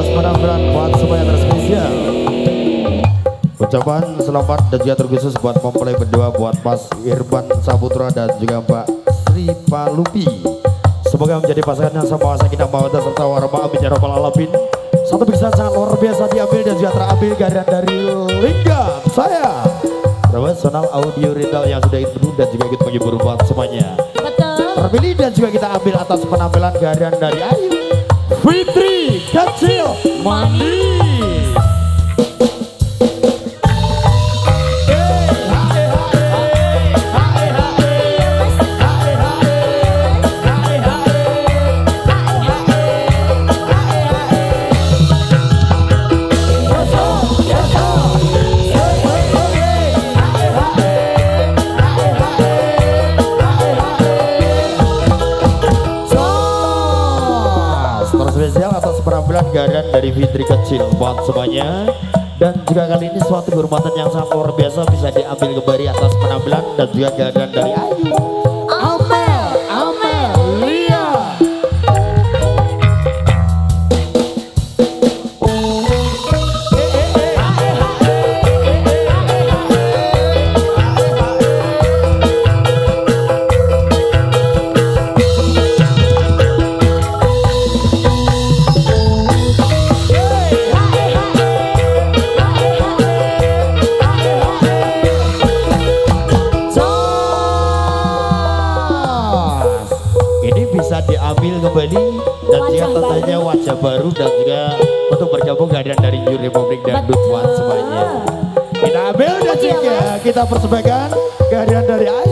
atas penampilan buat semuanya terspesial. Ucapan selamat dan juga terkhusus buat mempelai berdua buat Mas Irban Saputra dan juga Mbak Sri Palupi. Semoga menjadi pasangan yang sama kita mawaddah serta warahmah amin ya rabbal alamin. Satu bisa sangat luar biasa diambil dan juga terambil garian dari Lingga saya. Profesional audio retail yang sudah ikut dan juga ikut menghibur buat semuanya. Betul. Terpilih dan juga kita ambil atas penampilan garian dari Ayu. Fitri kecil manis. Terspesial atas penampilan garian dari Fitri kecil buat semuanya dan juga kali ini suatu kehormatan yang sangat luar biasa bisa diambil kembali atas penampilan dan juga garian dari Ayu. Bisa diambil kembali dan juga Wajah tentunya baru. wajah baru dan juga untuk bergabung garian dari New Republic dan buat semuanya. Kita ambil dan ya, juga kita persembahkan Ayu. Dari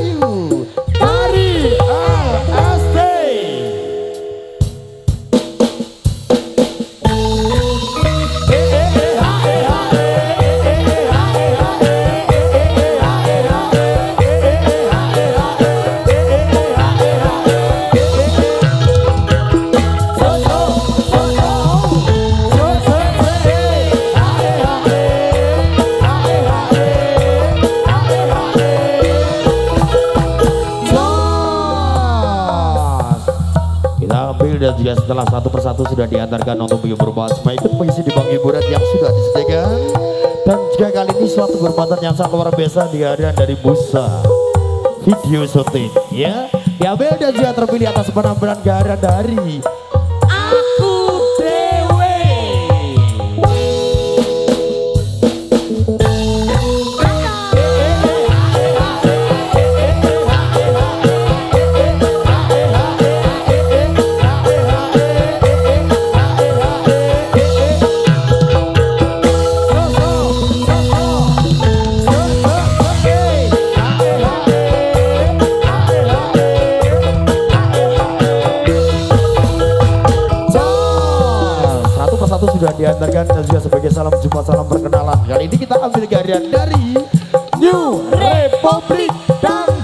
juga setelah satu persatu sudah diantarkan untuk menghibur buat semua ikut mengisi di bang hiburan yang sudah disediakan. Dan juga kali ini suatu kehormatan yang sangat luar biasa di hadiran dari Busa video syuting ya. Diambil dan juga terpilih atas penampilan garian dari diantarkan dan juga sebagai salam jumpa salam perkenalan. Kali ini kita ambil garian dari New Republic Dangdut.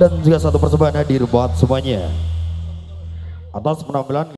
Dan juga satu persembahan hadir buat semuanya. Atas penampilan